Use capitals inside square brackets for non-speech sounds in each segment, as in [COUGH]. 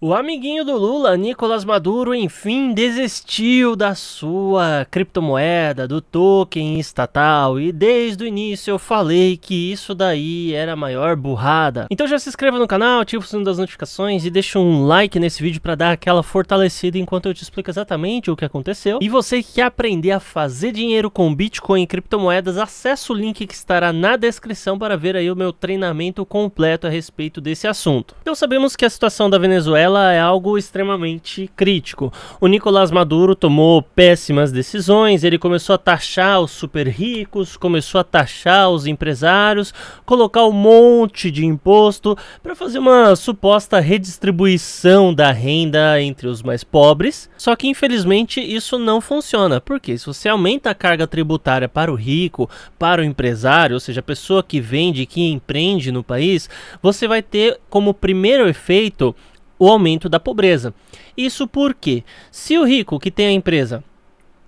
O amiguinho do Lula, Nicolás Maduro, enfim desistiu da sua criptomoeda, do token estatal, e desde o início eu falei que isso daí era a maior burrada. Então já se inscreva no canal, ativa o sininho das notificações e deixa um like nesse vídeo para dar aquela fortalecida enquanto eu te explico exatamente o que aconteceu. E você que quer aprender a fazer dinheiro com Bitcoin e criptomoedas, acesse o link que estará na descrição para ver aí o meu treinamento completo a respeito desse assunto. Então sabemos que a situação da Venezuela ela é algo extremamente crítico. O Nicolás Maduro tomou péssimas decisões, ele começou a taxar os super ricos, começou a taxar os empresários, colocar um monte de imposto para fazer uma suposta redistribuição da renda entre os mais pobres. Só que infelizmente isso não funciona, porque se você aumenta a carga tributária para o rico, para o empresário, ou seja, a pessoa que vende, que empreende no país, você vai ter como primeiro efeito o aumento da pobreza. Isso porque, se o rico que tem a empresa,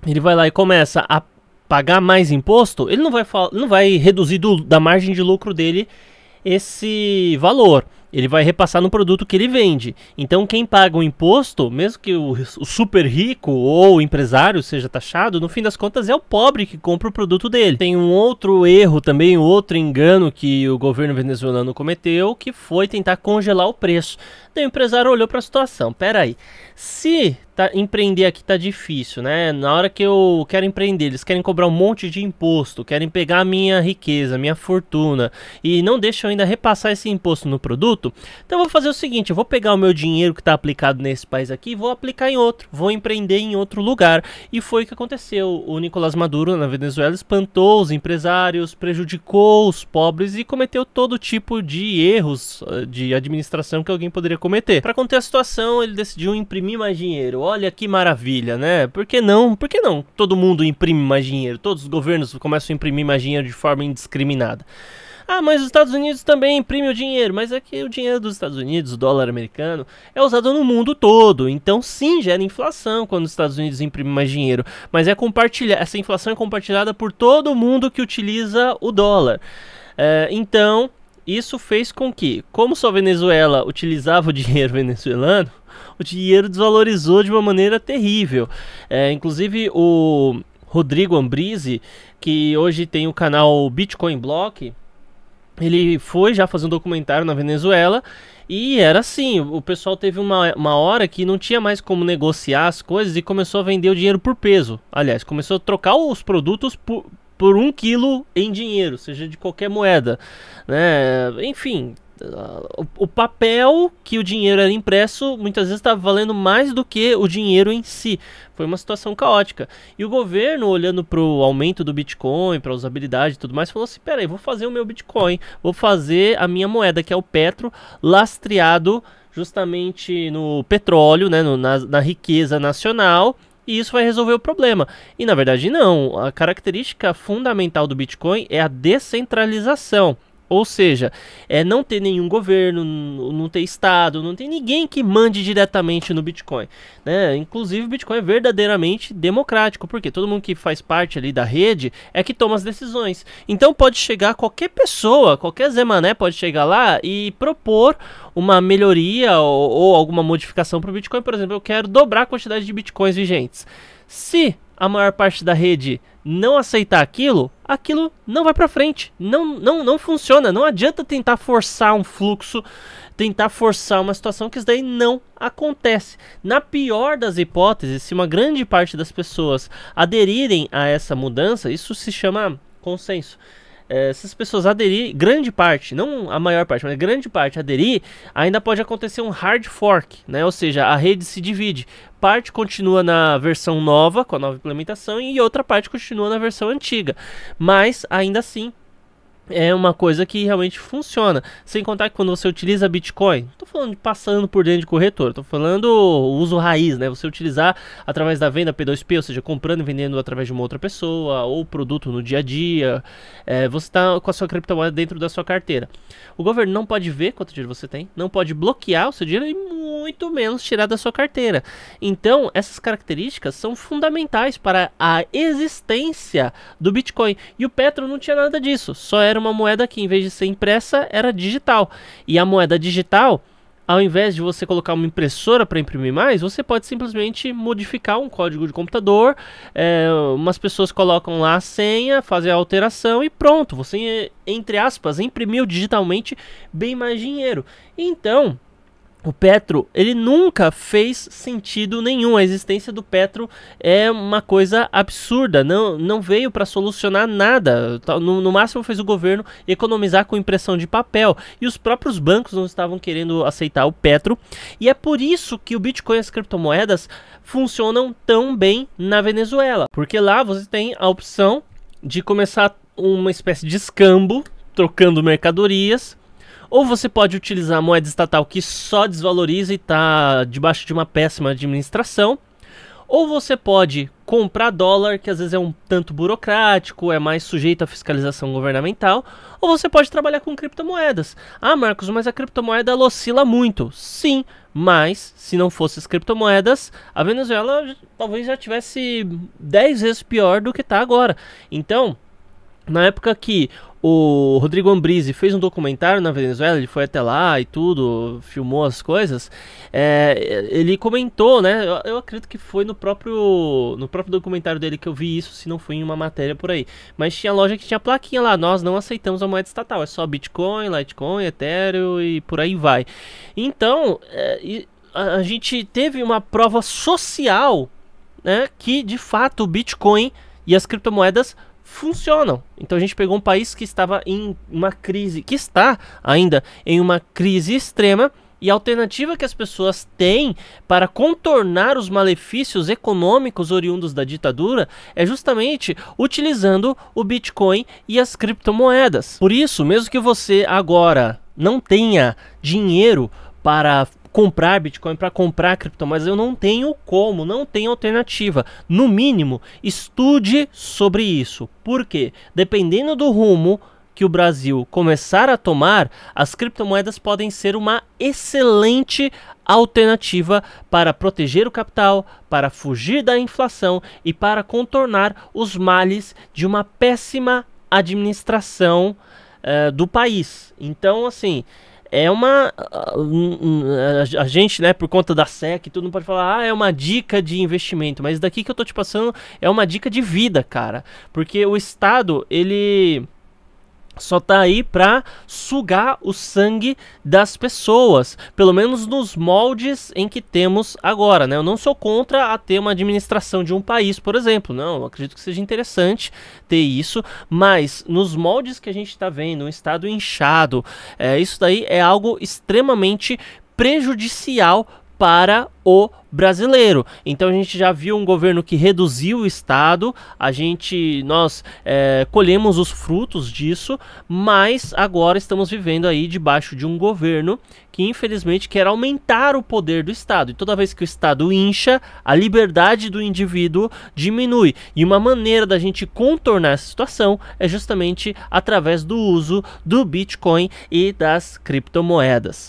ele vai lá e começa a pagar mais imposto, ele não vai, não vai reduzir do, da margem de lucro dele esse valor ele vai repassar no produto que ele vende. Então, quem paga o imposto, mesmo que o, o, super rico ou o empresário seja taxado, no fim das contas é o pobre que compra o produto dele. Tem um outro erro também, outro engano que o governo venezuelano cometeu, que foi tentar congelar o preço. Então, o empresário olhou para a situação: peraí, se tá, empreender aqui tá difícil, né? Na hora que eu quero empreender, eles querem cobrar um monte de imposto, querem pegar a minha riqueza, minha fortuna e não deixam ainda repassar esse imposto no produto. Então eu vou fazer o seguinte, eu vou pegar o meu dinheiro que está aplicado nesse país aqui, vou aplicar em outro, vou empreender em outro lugar. E foi o que aconteceu. O Nicolás Maduro na Venezuela espantou os empresários, prejudicou os pobres e cometeu todo tipo de erros eh, de administração que alguém poderia cometer. Para conter a situação, ele decidiu imprimir mais dinheiro. Olha que maravilha, né? Por que não? Por que não? Todo mundo imprime mais dinheiro. Todos os governos começam a imprimir mais dinheiro de forma indiscriminada. Ah, mas os Estados Unidos também imprimem o dinheiro. Mas é que o dinheiro dos Estados Unidos, o dólar americano, é usado no mundo todo. Então, sim, gera inflação quando os Estados Unidos imprimem mais dinheiro. Mas é compartilhar, essa inflação é compartilhada por todo mundo que utiliza o dólar. É, então, isso fez com que, como só a Venezuela utilizava o [LAUGHS] dinheiro venezuelano, o dinheiro desvalorizou de uma maneira terrível. É, inclusive, o Rodrigo Ambrise, que hoje tem o canal Bitcoin Block, ele foi já fazer um documentário na Venezuela e era assim, o pessoal teve uma, uma hora que não tinha mais como negociar as coisas e começou a vender o dinheiro por peso. Aliás, começou a trocar os produtos por, por um quilo em dinheiro, seja de qualquer moeda. Né? Enfim, o, papel que o dinheiro era impresso muitas vezes estava valendo mais do que o dinheiro em si. Foi uma situação caótica. E o governo, olhando para o aumento do Bitcoin, para a usabilidade e tudo mais, falou assim: peraí, vou fazer o meu Bitcoin, vou fazer a minha moeda, que é o Petro, lastreado justamente no petróleo, né, no, na, na riqueza nacional e isso vai resolver o problema. E na verdade não, a característica fundamental do Bitcoin é a descentralização. Ou seja, é não ter nenhum governo, não ter Estado, não tem ninguém que mande diretamente no Bitcoin. Né? Inclusive, o Bitcoin é verdadeiramente democrático, porque todo mundo que faz parte ali da rede é que toma as decisões. Então pode chegar qualquer pessoa, qualquer Zé Mané pode chegar lá e propor uma melhoria ou, ou alguma modificação para o Bitcoin. Por exemplo, eu quero dobrar a quantidade de Bitcoins vigentes. Se a maior parte da rede não aceitar aquilo, aquilo não vai para frente, não, não, não funciona. Não adianta tentar forçar um fluxo, tentar forçar uma situação que isso daí não acontece. Na pior das hipóteses, se uma grande parte das pessoas aderirem a essa mudança, isso se chama consenso é, se as pessoas aderir, grande parte, não a maior parte, mas grande parte aderir, ainda pode acontecer um hard fork, né? Ou seja, a rede se divide. Parte continua na versão nova, com a nova implementação, e outra parte continua na versão antiga. Mas ainda assim, é uma coisa que realmente funciona. Sem contar que quando você utiliza Bitcoin, estou falando de passando por dentro de corretor, estou falando o uso raiz, né? Você utilizar através da venda P2P, ou seja, comprando e vendendo através de uma outra pessoa, ou produto no dia a dia. É, você está com a sua criptomoeda dentro da sua carteira. O governo não pode ver quanto dinheiro você tem, não pode bloquear o seu dinheiro e muito menos tirar da sua carteira. Então, essas características são fundamentais para a existência do Bitcoin. E o Petro não tinha nada disso, só era uma moeda que, em vez de ser impressa, era digital. E a moeda digital ao invés de você colocar uma impressora para imprimir mais, você pode simplesmente modificar um código de computador. É, umas pessoas colocam lá a senha, fazem a alteração e pronto. Você, entre aspas, imprimiu digitalmente bem mais dinheiro. Então, o Petro, ele nunca fez sentido nenhum. A existência do Petro é uma coisa absurda. Não, não veio para solucionar nada. No, no, máximo fez o governo economizar com impressão de papel. E os próprios bancos não estavam querendo aceitar o Petro. E é por isso que o Bitcoin e as criptomoedas funcionam tão bem na Venezuela. Porque lá você tem a opção de começar uma espécie de escambo, trocando mercadorias ou você pode utilizar a moeda estatal que só desvaloriza e está debaixo de uma péssima administração. Ou você pode comprar dólar, que às vezes é um tanto burocrático, é mais sujeito à fiscalização governamental. Ou você pode trabalhar com criptomoedas. Ah, Marcos, mas a criptomoeda oscila muito. Sim, mas se não fosse as criptomoedas, a Venezuela talvez já tivesse 10 vezes pior do que está agora. Então, na época que o Rodrigo Ambrizzi fez um documentário na Venezuela, ele foi até lá e tudo, filmou as coisas. É, ele comentou, né? Eu, eu, acredito que foi no próprio no próprio documentário dele que eu vi isso, se não foi em uma matéria por aí. Mas tinha loja que tinha plaquinha lá, nós não aceitamos a moeda estatal, é só Bitcoin, Litecoin, Ethereum e por aí vai. Então, é, a, a gente teve uma prova social, né? Que de fato o Bitcoin e as criptomoedas funcionam. Então a gente pegou um país que estava em uma crise, que está ainda em uma crise extrema, e a alternativa que as pessoas têm para contornar os malefícios econômicos oriundos da ditadura é justamente utilizando o Bitcoin e as criptomoedas. Por isso, mesmo que você agora não tenha dinheiro para comprar Bitcoin, para comprar criptomoedas, eu não tenho como, não tenho alternativa. No mínimo, estude sobre isso. Por quê? Dependendo do rumo que o Brasil começar a tomar, as criptomoedas podem ser uma excelente alternativa para proteger o capital, para fugir da inflação e para contornar os males de uma péssima administração uh, do país. Então, assim, é uma. A, gente, né, por conta da SEC, tudo não pode falar, ah, é uma dica de investimento. Mas daqui que eu tô te passando é uma dica de vida, cara. Porque o Estado, ele só tá aí para sugar o sangue das pessoas, pelo menos nos moldes em que temos agora, né? Eu não sou contra a ter uma administração de um país, por exemplo, não, acredito que seja interessante ter isso, mas nos moldes que a gente está vendo, um estado inchado, é, isso daí é algo extremamente prejudicial para o brasileiro. Então a gente já viu um governo que reduziu o Estado, a gente, nós é, colhemos os frutos disso, mas agora estamos vivendo aí debaixo de um governo que infelizmente quer aumentar o poder do Estado. E toda vez que o Estado incha, a liberdade do indivíduo diminui. E uma maneira da gente contornar essa situação é justamente através do uso do Bitcoin e das criptomoedas.